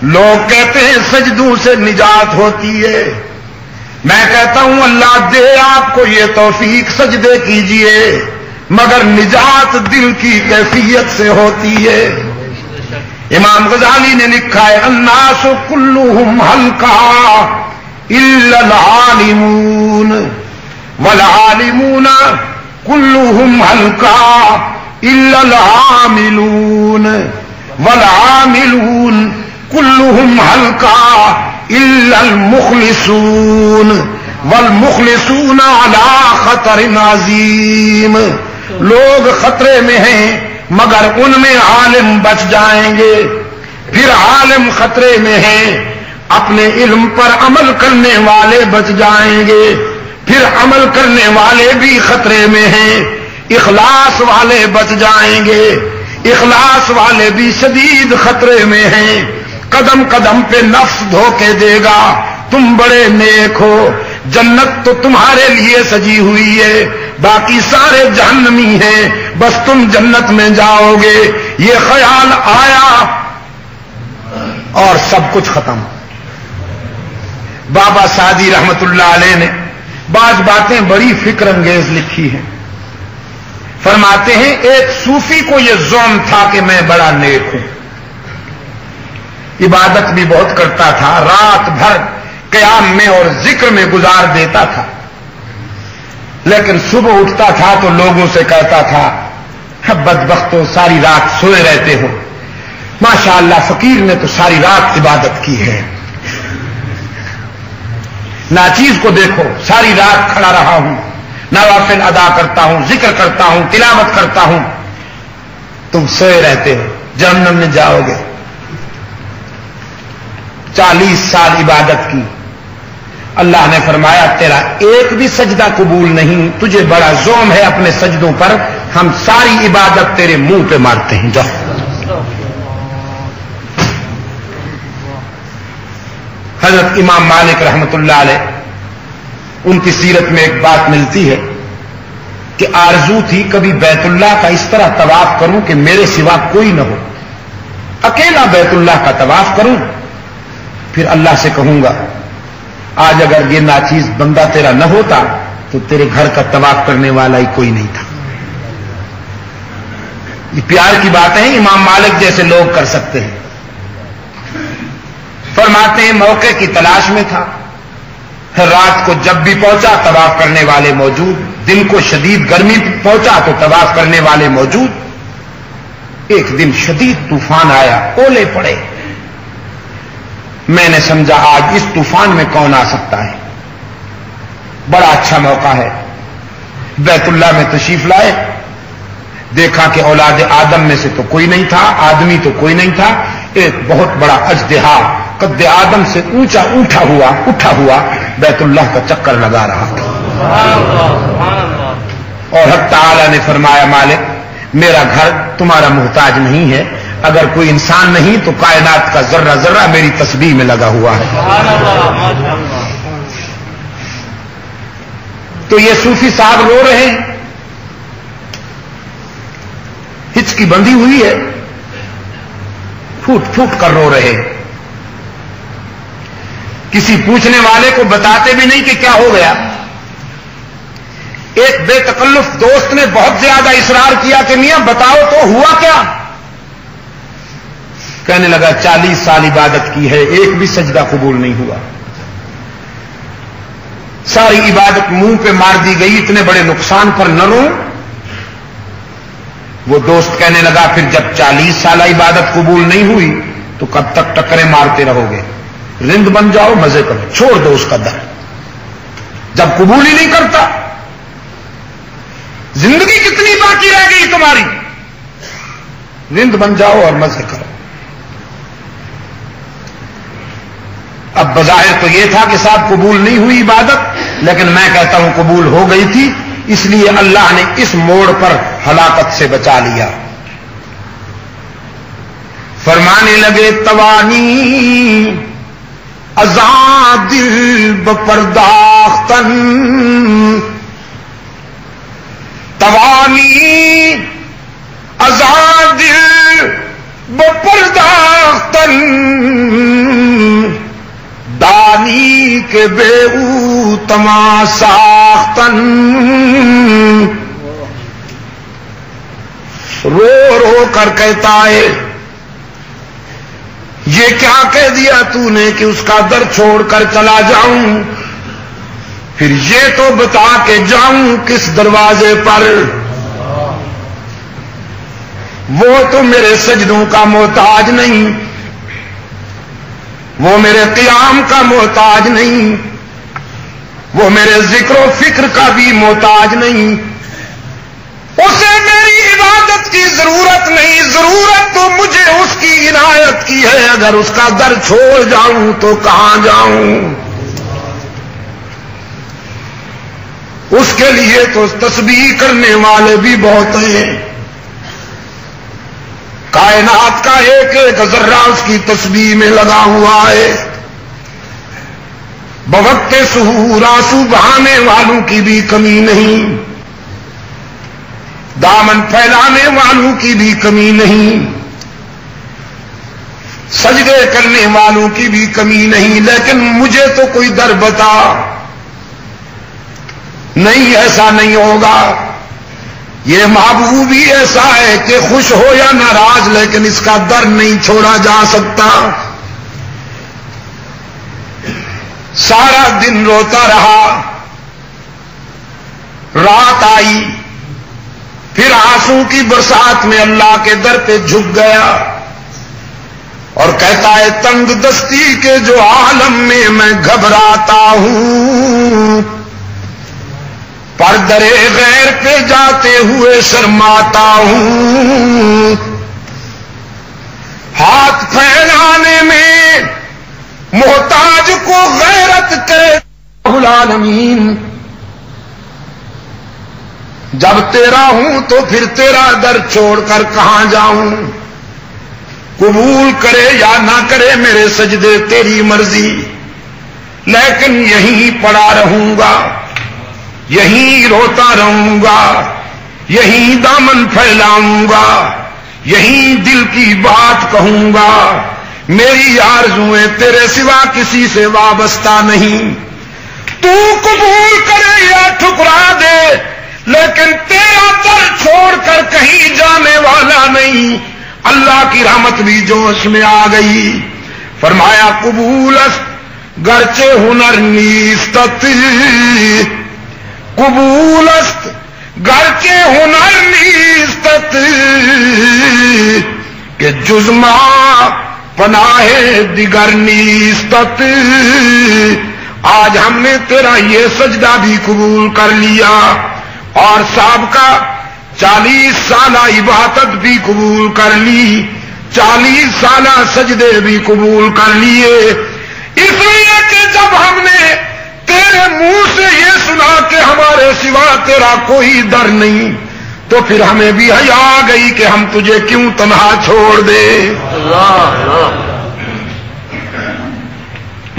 लोग कहते हैं, सजदू से निजात होती है। मैं कहता हूँ, अल्लाह दे आपको ये तौफीक, सजदे कीजिए। मगर निजात दिल की कैफियत से होती है। इमाम गजाली ने लिखा है, अन्नास कुल्लुहुम हल्का। इल्लालिमून वलालिमून कुल्लुहुम हल्का इल्लामिलून वलामिलून कुल्लुहुम हल्का इल्लल मुखलिसून वल मुखलिसून अला खतर नाजीम लोग खतरे में हैं मगर उनमें आलिम बच जाएँगे फिर आलिम खतरे में हैं अपने इल्म पर अमल करने वाले बच जाएँगे। फिर अमल करने वाले भी खतरे में हैं। इखलास वाले बच जाएँगे। इखलास वाले भी शदीद खतरे में हैं। कदम कदम पे नफ्स धोखे देगा। तुम बड़े नेक हो। जन्नत तो तुम्हारे लिए सजी हुई है। बाकी सारे जहन्नमी हैं। बस तुम जन्नत में जाओगे। ये ख्याल आया और सब कुछ खत्म। बाबा सादी रहमतुल्लाह अलैह ने बाज बातें बड़ी फ़िक्र अंगेज लिखी हैं। फरमाते हैं, एक सूफी को यह जोम था कि मैं बड़ा नेक हूँ। इबादत भी बहुत करता था, रात भर क्याम में और ज़िक्र में गुजार देता था। लेकिन सुबह उठता था तो लोगों से कहता था बदबख्तो, सारी रात सोए रहते हो। माशाअल्लाह फकीर ने तो सारी रात इबादत की है। नाचीज को देखो, सारी रात खड़ा रहा हूँ। नवाफिल अदा करता हूँ, ज़िक्र करता हूँ, तिलावत करता हूँ। तुम सोए रहते हो जन्नम में जाओगे। चालीस साल इबादत की। अल्लाह ने फरमाया, तेरा एक भी सजदा कबूल नहीं, तुझे बड़ा जोम है अपने सजदों पर। हम सारी इबादत तेरे मुँह पे मारते हैं, जाओ। हज़रत इमाम मालिक रहमतुल्लाह अलैह, उनकी सीरत में एक बात मिलती है कि आरज़ू थी कभी बैतुल्लाह का इस तरह तवाफ करूँ कि मेरे सिवा कोई न हो। अकेला बैतुल्लाह का तवाफ करूँ, फिर अल्लाह से कहूँगा, आज अगर ये नाचीज बंदा तेरा न होता तो तेरे घर का तवाफ करने वाला ही कोई नहीं था। ये प्यार की बातें इमाम मालिक जैसे लोग कर सकते हैं। फरमाते हैं, मौके की तलाश में था। रात को जब भी पहुँचा, तवाफ करने वाले मौजूद। दिन को शदीद गर्मी पहुँचा तो तवाफ करने वाले मौजूद। एक दिन शदीद तूफ़ान आया, ओले पड़े। मैंने समझा, आज इस तूफ़ान में कौन आ सकता है? बड़ा अच्छा मौका है। बैतुल्ला में तशीफ लाए। देखा कि औलाद आदम में से तो कोई नहीं था, आदमी तो कोई नहीं था। एक बहुत बड़ा अजदेहा कद आदम से ऊँचा उठा हुआ उठा हुआ, बैतुल्लाह का चक्कर लगा रहा। था और हक ताला ने फरमाया, मालिक, मेरा घर तुम्हारा मोहताज नहीं है। अगर कोई इंसान नहीं तो कायनात का जर्रा जर्रा मेरी तस्वीर में लगा हुआ है। तो ये सूफी साहब रो रहे हैं। हिचकी बंधी हुई है। फूट फूट कर रो रहे। किसी पूछने वाले को बताते भी नहीं कि क्या हो गया। एक बेतकल्लुफ दोस्त ने बहुत ज़्यादा इसरार किया कि, मियाँ, बताओ तो हुआ क्या? कहने लगा, चालीस साल इबादत की है, एक भी सजदा कबूल नहीं हुआ। सारी इबादत मुँह पे मार दी गई, इतने बड़े नुकसान पर न रो वो दोस्त कहने लगा, फिर जब चालीस साल इबादत कबूल नहीं हुई तो कब तक टक्करें मारते रहोगे? रिंद बन जाओ, मज़े करो, छोड़ दो उसका दर जब कबूल ही नहीं करता, ज़िंदगी कितनी बाकी रह गई तुम्हारी? रिंद बन जाओ और मज़े करो। अब बजाहिर तो यह था कि साहब कबूल नहीं हुई इबादत, लेकिन मैं कहता हूँ कबूल हो गई थी इसलिए अल्लाह ने इस मोड़ पर हलाकत से बचा लिया। फरमाने लगे, तवानी अजादिल बपरदाख्तन। तवानी अजादिल बपरदाख्तन। दानी के बेऊ तमाशाख्तन रो रो कर कहता है, ये क्या कह दिया तूने कि उसका दर छोड़कर चला जाऊँ? फिर ये तो बता के जाऊँ किस दरवाजे पर? वो तो मेरे सजदों का मोहताज नहीं वो मेरे क्याम का मोहताज नहीं। वो मेरे ज़िक्र फ़िक्र का भी मोहताज नहीं। उसे मेरी इबादत की ज़रूरत नहीं। ज़रूरत तो मुझे उसकी इनायत की है। अगर उसका दर छोड़ जाऊँ तो कहाँ जाऊँ? उसके लिए तो तस्बीह करने वाले भी बहुत हैं। कायनात का एक एक जर्रा उसकी तस्वीर में लगा हुआ है। बवक्त सुहूर आँसू बहाने वालों की भी कमी नहीं। दामन फैलाने वालों की भी कमी नहीं। सजदे करने वालों की भी कमी नहीं। लेकिन मुझे तो कोई दर बता। नहीं, ऐसा नहीं होगा। ये महबूब ही ऐसा है कि खुश हो या नाराज़, लेकिन इसका दर नहीं छोड़ा जा सकता। सारा दिन रोता रहा। रात आई। फिर आँसू की बरसात में अल्लाह के दर पे झुक गया और कहता है तंग दस्ती के जो आलम में मैं घबराता हूँ। पर दरे गैर पे जाते हुए शर्माता हूँ। हाथ फैलाने में मोहताज को गैरत के गुलामीन जब तेरा हूँ तो फिर तेरा दर छोड़कर कहाँ जाऊँ? कबूल करे या ना करे मेरे सजदे तेरी मर्ज़ी, लेकिन यहीं पड़ा रहूँगा। यहीं रोता रहूँगा, यहीं दामन फैलाऊँगा, यहीं दिल की बात कहूँगा। मेरी आरजुएँ तेरे सिवा किसी से वाबस्ता नहीं। तू कबूल करे या ठुकरा दे, लेकिन तेरा दर छोड़कर कहीं जाने वाला नहीं। अल्लाह की रहमत भी जोश में आ गई। फरमाया, कबूलस्त, गर्चे हुनर नीस्तत कबूलस्त गर्चे हुनर नीस्तत के जुजमा पनाहे दिगर नीस्तत। आज हमने तेरा ये सजदा भी कबूल कर लिया और सबका चालीस साल इबादत भी कबूल कर ली, चालीस साल सजदे भी कबूल कर लिए इसलिए कि जब हमने तेरे मुँह से ये सुना कि हमारे सिवा तेरा कोई डर नहीं। तो फिर हमें भी हया आ गई कि हम तुझे क्यों तनहा छोड़ दे।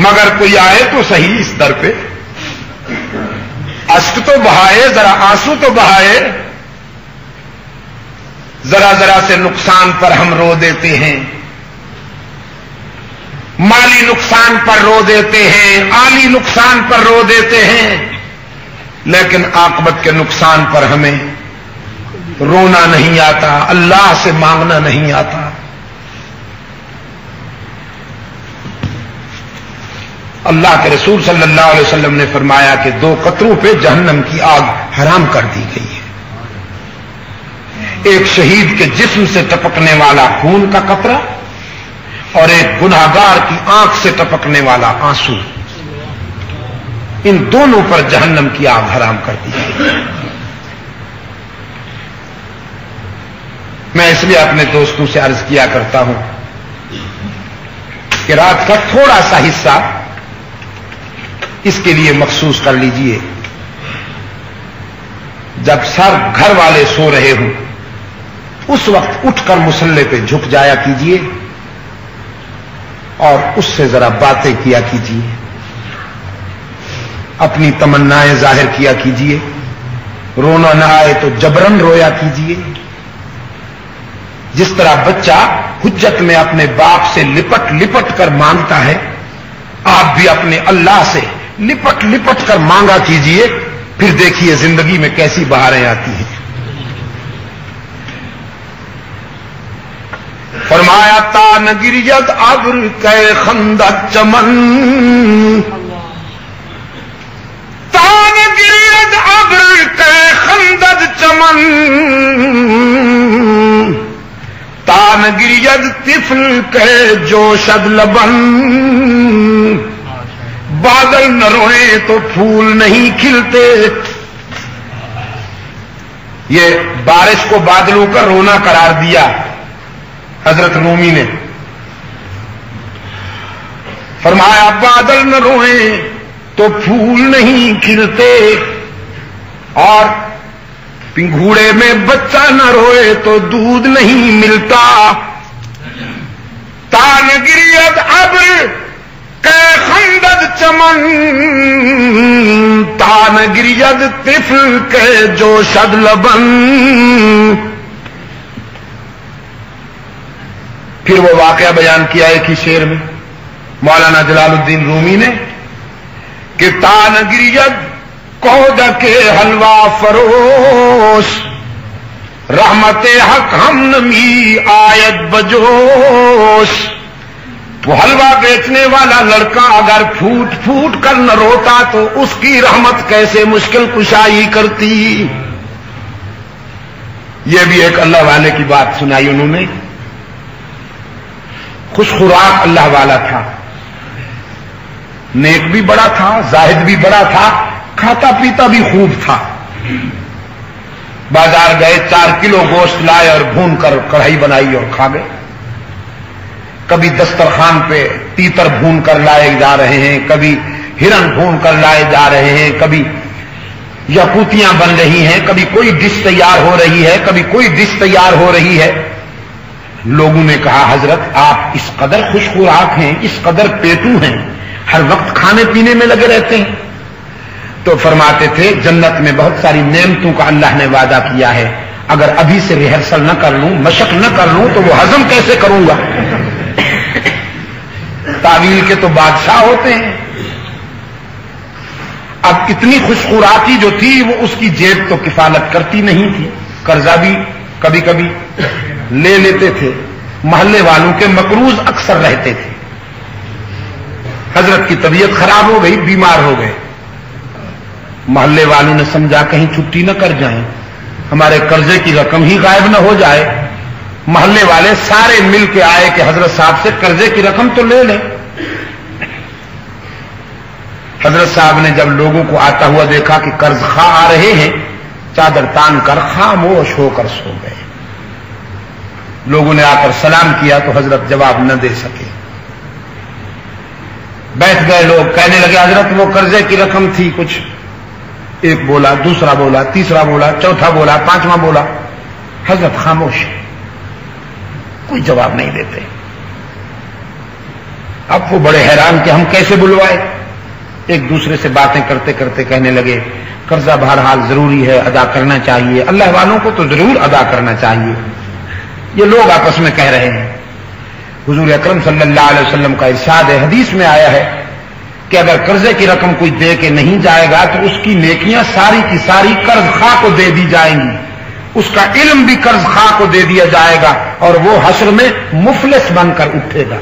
मगर कोई आए तो सही इस दर पे। अश्क तो बहाए, जरा आँसू तो बहाए। जरा जरा से नुकसान पर हम रो देते हैं। माली नुकसान पर रो देते हैं, आली नुकसान पर रो देते हैं। लेकिन आकबत के नुकसान पर हमें रोना नहीं आता, अल्लाह से मांगना नहीं आता। अल्लाह के रसूल सल्लल्लाहु अलैहि वसल्लम ने फरमाया कि दो कतरों पे जहन्नम की आग हराम कर दी गई है। एक शहीद के जिस्म से टपकने वाला खून का कतरा और एक गुनाहगार की आँख से टपकने वाला आँसू इन दोनों पर जहन्नम की आग हराम कर दी मैं इसलिए अपने दोस्तों से अर्ज़ किया करता हूँ कि रात का थोड़ा सा हिस्सा इसके लिए मखसूस कर लीजिए। जब सर घर वाले सो रहे हों, उस वक्त उठकर मुसल्ले पे झुक जाया कीजिए। और उससे जरा बातें किया कीजिए। अपनी तमन्नाएँ ज़ाहिर किया कीजिए। रोना ना आए तो जबरन रोया कीजिए। जिस तरह बच्चा हुज्जत में अपने बाप से लिपट लिपट कर माँगता है, आप भी अपने अल्लाह से लिपट लिपट कर मांगा कीजिए, फिर देखिए ज़िंदगी में कैसी बहारें आती हैं। फरमाया तान गिरियत अब्र कै खंदक चमन। तान गिरियत अब्र कै खंदक चमन। तान गिरियद तिफल कै जोशद लबन। बादल न रोए तो फूल नहीं खिलते। ये बारिश को बादलों का रोना करार दिया। हज़रत रूमी ने फरमाया, बादल न रोए तो फूल नहीं खिलते और पिंगूड़े में बच्चा न रोए तो दूध नहीं मिलता। तान गिरियत अब्र कै खंदद चमन, तान गिरियद तिफल के जो शद लबन। फिर वो वाकया बयान किया एक ही शेर में। मौलाना जलालुद्दीन रूमी ने, कि तान गिरियद कौद के हलवा फरोश, रहमत हक हम नमी आयत बजोश। वो हलवा बेचने वाला लड़का अगर फूट फूट कर न रोता तो उसकी रहमत कैसे मुश्किल कुशाई करती। ये भी एक अल्लाह वाले की बात सुनाई उन्होंने। खुश खुराक अल्लाह वाला था। नेक भी बड़ा था, जाहिद भी बड़ा था खाता पीता भी खूब था। बाज़ार गए, चार किलो गोश्त लाए और भून कर कढ़ाई बनाई और खा गए। कभी दस्तरखान पे तीतर भून कर लाए जा रहे हैं, कभी हिरन भून कर लाए जा रहे हैं, कभी यकूतियाँ बन रही हैं, कभी कोई डिश तैयार हो रही है, कभी कोई डिश तैयार हो रही है। लोगों ने कहा, हज़रत, आप इस कदर खुशखुराक हैं, इस कदर पेटू हैं, हर वक्त खाने पीने में लगे रहते हैं। तो फरमाते थे, जन्नत में बहुत सारी नेमतों का अल्लाह ने वादा किया है। अगर अभी से रिहर्सल न कर लूँ, मशक न कर लूँ तो वो हजम कैसे करूँगा? तावील के तो बादशाह होते हैं। अब इतनी खुशखुराकी जो थी, वो उसकी जेब तो किफालत करती नहीं थी। कर्जा भी कभी कभी ले लेते थे। मोहल्ले वालों के मकरूज अक्सर रहते थे। हज़रत की तबीयत खराब हो गई, बीमार हो गए। मोहल्ले वालों ने समझा, कहीं छुट्टी न कर जाएँ। हमारे कर्जे की रकम ही गायब न हो जाए। मोहल्ले वाले सारे मिल के आए कि हज़रत साहब से कर्जे की रकम तो ले लें। हज़रत साहब ने जब लोगों को आता हुआ देखा कि कर्ज खा आ रहे हैं, चादर तान कर खामोश होकर सो गए। लोगों ने आकर सलाम किया तो हज़रत जवाब न दे सके। बैठ गए लोग, कहने लगे, हज़रत, वो कर्जे की रकम थी कुछ। एक बोला, दूसरा बोला, तीसरा बोला, चौथा बोला, पांचवा बोला। हज़रत खामोश कोई जवाब नहीं देते। अब वो बड़े हैरान कि हम कैसे बुलवाए? एक दूसरे से बातें करते करते कहने लगे, कर्जा बहरहाल ज़रूरी है, अदा करना चाहिए। अल्लाह वालों को तो ज़रूर अदा करना चाहिए। ये लोग आपस में कह रहे हैं। हुजूर अकरम वसल्लम का इरशाद है हदीस में आया है कि अगर कर्जे की रकम कोई दे के नहीं जाएगा तो उसकी नेकियाँ सारी की सारी कर्ज खा को दे दी जाएँगी। उसका इल्म भी कर्ज खा को दे दिया जाएगा और वो हसर में मुफलिस बनकर उठेगा।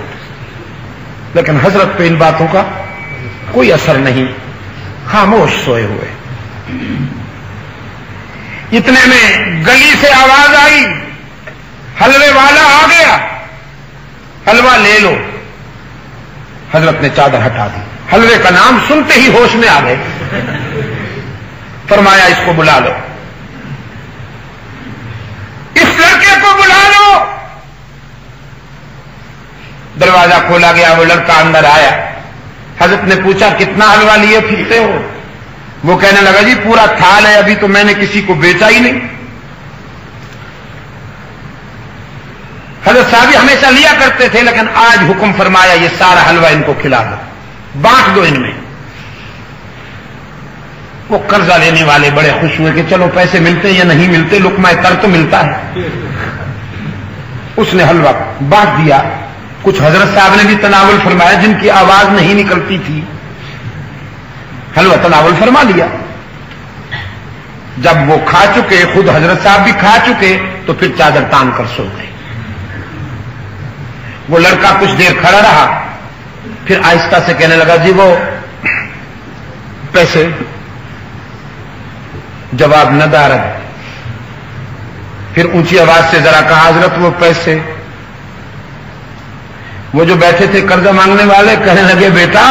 लेकिन हज़रत पे इन बातों का कोई असर नहीं। खामोश सोए हुए। इतने में गली से आवाज़ आई। हलवे वाला आ गया। हलवा ले लो। हज़रत ने चादर हटा दी। हलवे का नाम सुनते ही होश में आ गए। फरमाया, इसको बुला लो। इस लड़के को बुला लो। दरवाज़ा खोला गया, वो लड़का अंदर आया। हज़रत ने पूछा, कितना हलवा लिए फिरते हो? वो कहने लगा, जी, पूरा थाल है, अभी तो मैंने किसी को बेचा ही नहीं। हज़रत साहब हमेशा लिया करते थे, लेकिन आज हुक्म फरमाया, ये सारा हलवा इनको खिला दो। बांट दो इनमें। वो कर्जा लेने वाले बड़े खुश हुए कि चलो, पैसे मिलते या नहीं मिलते लुकमा कर तो मिलता है। उसने हलवा बांट दिया। कुछ हज़रत साहब ने भी तनावल फरमाया, जिनकी आवाज़ नहीं निकलती थी। हलवा तनावल फरमा लिया। जब वो खा चुके, खुद हज़रत साहब भी खा चुके तो फिर चादर तान कर सो गए। वो लड़का कुछ देर खड़ा रहा। फिर आहिस्ता से कहने लगा, जी, वो पैसे जवाब न दारद फिर ऊँची आवाज़ से जरा कहा, हज़रत, वो पैसे। वो जो बैठे थे कर्जा मांगने वाले, कहने लगे, बेटा,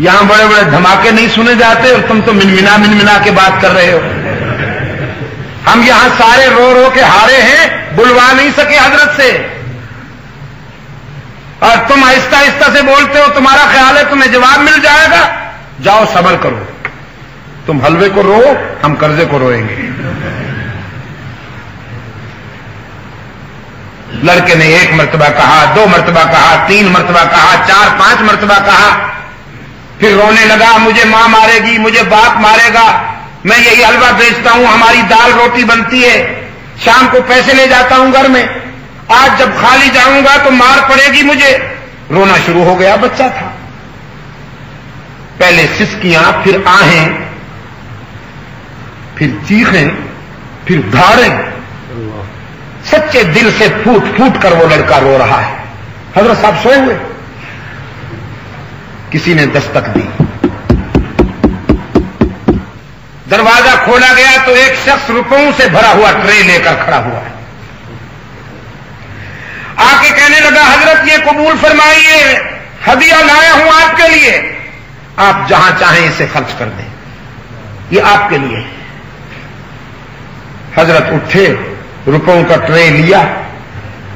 यहाँ बड़े बड़े धमाके नहीं सुने जाते और तुम तो मिनमिना मिनमिना के बात कर रहे हो। हम यहाँ सारे रो रो के हारे हैं, बुलवा नहीं सके हज़रत से। और तुम आहिस्ता आहिस्ता से बोलते हो, तुम्हारा ख्याल है तुम्हें जवाब मिल जाएगा। जाओ, सबर करो। तुम हलवे को रो, हम कर्जे को रोएँगे। लड़के ने एक मरतबा कहा, दो मरतबा कहा, तीन मरतबा कहा, चार, पाँच मरतबा कहा। फिर रोने लगा, मुझे माँ मारेगी, मुझे बाप मारेगा। मैं यही हलवा बेचता हूँ, हमारी दाल रोटी बनती है। शाम को पैसे ले जाता हूँ घर में। आज जब खाली जाऊँगा तो मार पड़ेगी मुझे। रोना शुरू हो गया, बच्चा था। पहले सिसकियाँ, फिर आहें, फिर चीखें, फिर धारें सच्चे दिल से फूट फूट कर वो लड़का रो रहा है। हज़रत साहब सोए हुए। किसी ने दस्तक दी। दरवाज़ा खोला गया तो एक शख्स रुपयों से भरा हुआ ट्रे लेकर खड़ा हुआ है। आके कहने लगा, हज़रत, ये कबूल फरमाइए। हदिया लाया हूँ आपके लिए। आप जहाँ चाहें इसे खर्च कर दें। ये आपके लिए हज़रत उठे, रुपयों का ट्रे लिया,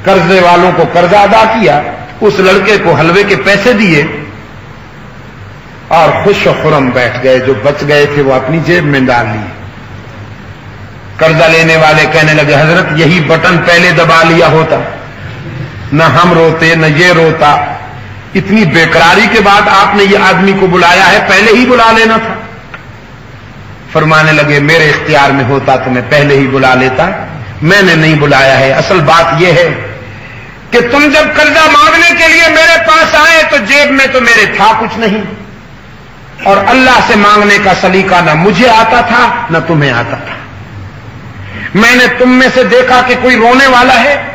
कर्जे वालों को कर्जा अदा किया, उस लड़के को हलवे के पैसे दिए और खुश खुरम बैठ गए। जो बच गए थे, वो अपनी जेब में डाल लिए। कर्जा लेने वाले कहने लगे, हज़रत, यही बटन पहले दबा लिया होता। न हम रोते, न ये रोता। इतनी बेकरारी के बाद आपने ये आदमी को बुलाया है, पहले ही बुला लेना था। फरमाने लगे, मेरे इख्तियार में होता तो मैं पहले ही बुला लेता। मैंने नहीं बुलाया है। असल बात यह है कि तुम जब कर्जा मांगने के लिए मेरे पास आए तो जेब में तो मेरे था कुछ नहीं। और अल्लाह से मांगने का सलीका ना मुझे आता था, न तुम्हें आता था। मैंने तुम में से देखा कि कोई रोने वाला है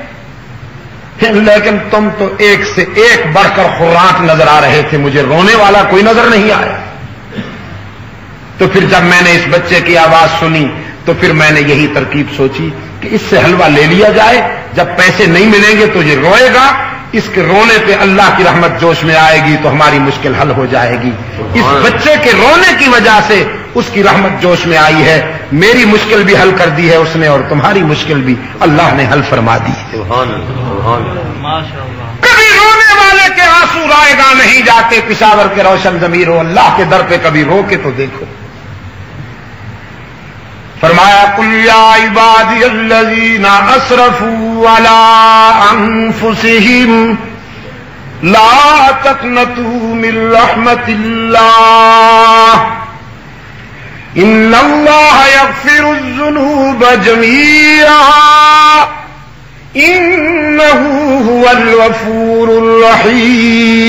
लेकिन तुम तो एक से एक बढ़कर खुराक नज़र आ रहे थे। मुझे रोने वाला कोई नज़र नहीं आया। तो फिर जब मैंने इस बच्चे की आवाज़ सुनी तो फिर मैंने यही तरकीब सोची कि इससे हलवा ले लिया जाए। जब पैसे नहीं मिलेंगे तो ये रोएगा। इसके रोने पे अल्लाह की रहमत जोश में आएगी तो हमारी मुश्किल हल हो जाएगी। इस बच्चे के रोने की वजह से उसकी रहमत जोश में आई है। मेरी मुश्किल भी हल कर दी है उसने और तुम्हारी मुश्किल भी अल्लाह ने हल फरमा दी है। कभी रोने वाले के आँसू रायगा नहीं जाते पिशावर के रोशन जमीर हो अल्लाह के दर पे कभी रो के तो देखो। फरमाया कुलिया इबादी अल्लजीना असरफू अला ला तकनतू मिन रहमतिल्लाह। इन्नल्लाह यगफिरुज़्ज़ुनूब जमीआ इन्नहू हुवल गफूरुर रहीम।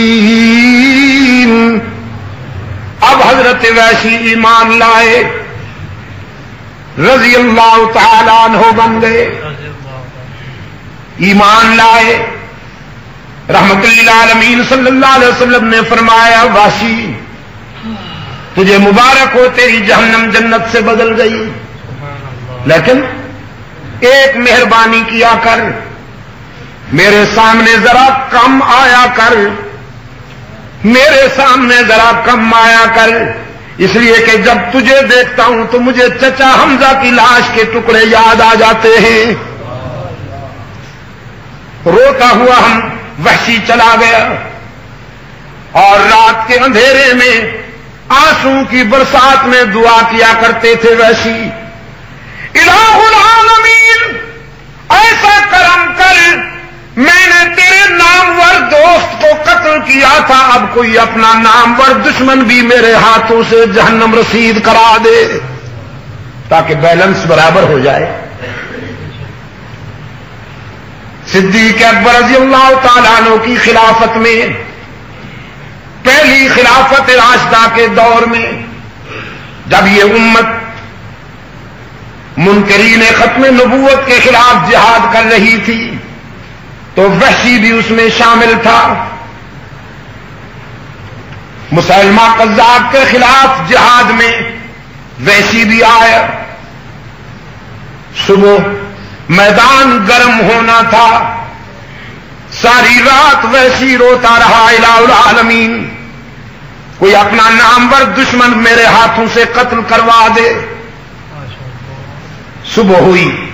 अब हज़रत वैसी ईमान लाए। रज़ी अल्लाह तन हो बन गए। ईमान लाए। रहमतुल्लामीन सल्लल्लाहु अलैहि वसल्लम ने फरमाया वासी तुझे मुबारक हो, तेरी जहन्नम जन्नत से बदल गई। लेकिन एक मेहरबानी किया कर, मेरे सामने जरा कम आया कर, मेरे सामने जरा कम आया कर। इसलिए कि जब तुझे देखता हूँ तो मुझे चचा हमजा की लाश के टुकड़े याद आ जाते हैं। रोता हुआ हम वहसी चला गया। और रात के अंधेरे में आँसू की बरसात में दुआ किया करते थे वैसी। इलाहुल आलमीन, ऐसा कर्म कर, मैंने तेरे नामवर दोस्त को कत्ल किया था, अब कोई अपना नामवर दुश्मन भी मेरे हाथों से जहन्नम रसीद करा दे, ताकि बैलेंस बराबर हो जाए। सिद्दीक अकबर रज़ी अल्लाह तला की खिलाफत में पहली खिलाफत रास्ता के दौर में, जब ये उम्मत मुनकरीन खत्म नबूवत के खिलाफ जिहाद कर रही थी तो वहशी भी उसमें शामिल था। मुसलमा कज्जाब के खिलाफ जिहाद में वैसी भी आया। सुबह मैदान गर्म होना था, सारी रात वैसी रोता रहा इलामीन कोई अपना नामवर दुश्मन मेरे हाथों से कत्ल करवा दे। सुबह हुई।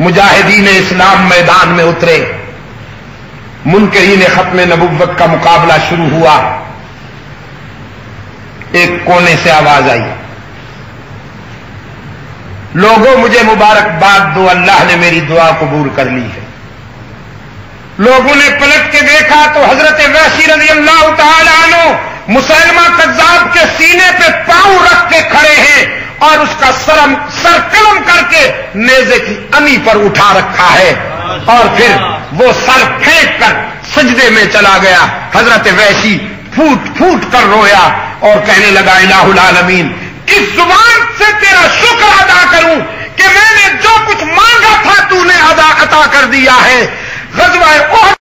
मुजाहिदीन इस्लाम मैदान में उतरे। मुनकरीन खत्म नबुवत का मुकाबला शुरू हुआ। एक कोने से आवाज़ आई। लोगों, मुझे मुबारकबाद दो, अल्लाह ने मेरी दुआ कबूल कर ली है। लोगों ने पलट के देखा तो हज़रत वैसी रज़ी अल्लाह तनो मुसलमा कज्जाब के सीने पे पाँव रख के खड़े हैं और उसका सरम सरकलम करके नेजे की अमी पर उठा रखा है। और फिर वो सर फेंक कर सजदे में चला गया। हज़रत वैसी फूट फूट कर रोया और कहने लगा, इलाहुल आलमीन, किस ज़ुबान से तेरा शुक्र अदा करूँ कि मैंने जो कुछ मांगा था तूने अदा अता कर दिया है? 何子们，我。